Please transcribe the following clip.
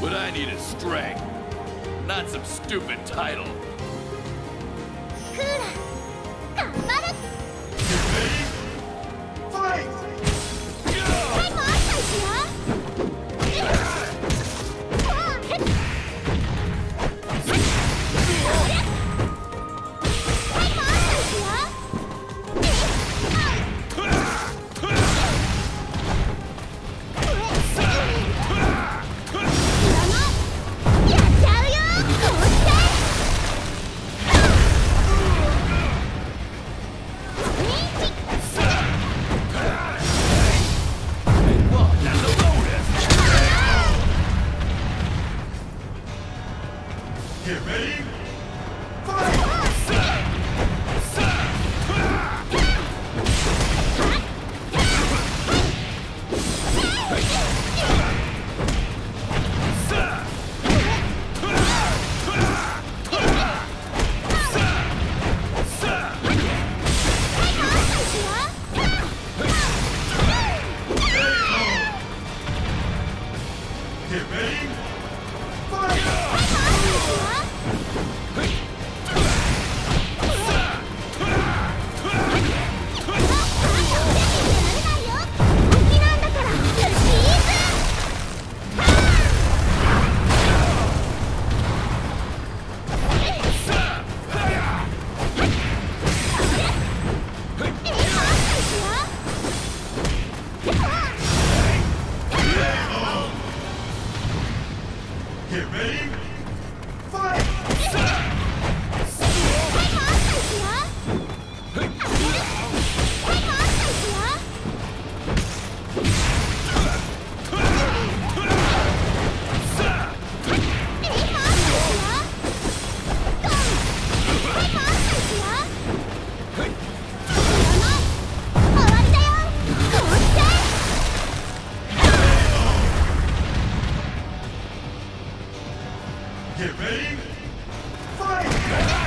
What I need is strength, not some stupid title. Kura, Activating fire! やった Get ready. Get ready, fight!